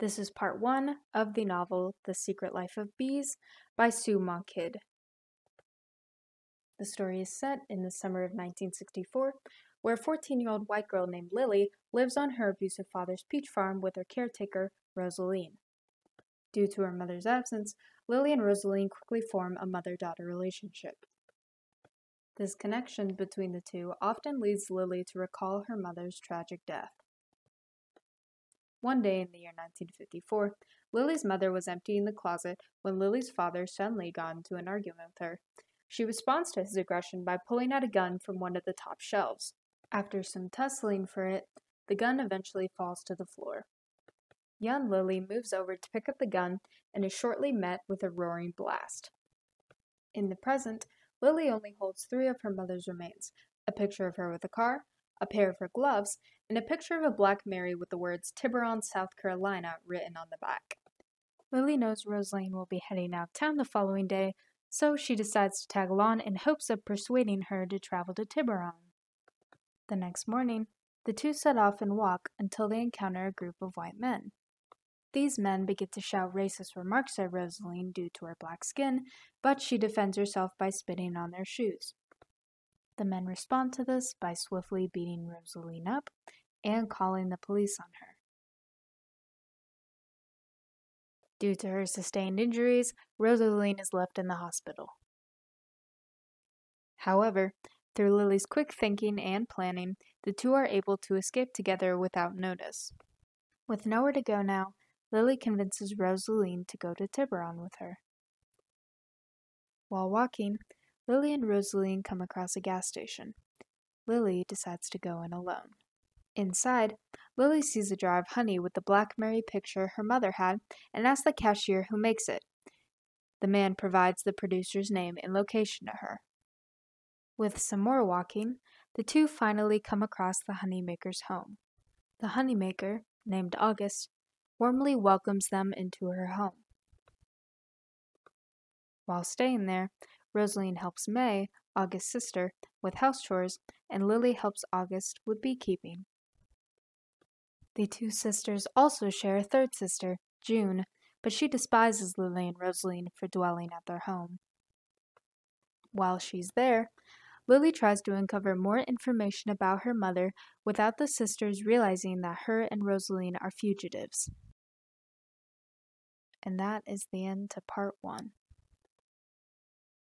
This is part one of the novel The Secret Life of Bees by Sue Monk Kidd. The story is set in the summer of 1964, where a 14 year old white girl named Lily lives on her abusive father's peach farm with her caretaker, Rosaleen. Due to her mother's absence, Lily and Rosaleen quickly form a mother daughter relationship. This connection between the two often leads Lily to recall her mother's tragic death. One day in the year 1954, Lily's mother was emptying the closet when Lily's father suddenly got into an argument with her. She responds to his aggression by pulling out a gun from one of the top shelves. After some tussling for it, the gun eventually falls to the floor. Young Lily moves over to pick up the gun and is shortly met with a roaring blast. In the present, Lily only holds three of her mother's remains a picture of her with a car, a pair of her gloves, and a picture of a Black Mary with the words Tiburon, South Carolina written on the back. Lily knows Rosaleen will be heading out of town the following day, so she decides to tag along in hopes of persuading her to travel to Tiburon. The next morning, the two set off and walk until they encounter a group of white men. These men begin to shout racist remarks at Rosaline due to her black skin, but she defends herself by spitting on their shoes. The men respond to this by swiftly beating Rosaleen up and calling the police on her. Due to her sustained injuries, Rosaleen is left in the hospital. However, through Lily's quick thinking and planning, the two are able to escape together without notice. With nowhere to go now, Lily convinces Rosaleen to go to Tiburon with her. While walking, Lily and Rosaleen come across a gas station. Lily decides to go in alone. Inside, Lily sees a jar of honey with the Black Mary picture her mother had and asks the cashier who makes it. The man provides the producer's name and location to her. With some more walking, the two finally come across the honeymaker's home. The honeymaker, named August, warmly welcomes them into her home. While staying there, Rosaleen helps May, August's sister, with house chores, and Lily helps August with beekeeping. The two sisters also share a third sister, June, but she despises Lily and Rosaleen for dwelling at their home. While she's there, Lily tries to uncover more information about her mother without the sisters realizing that her and Rosaleen are fugitives. And that is the end to part one.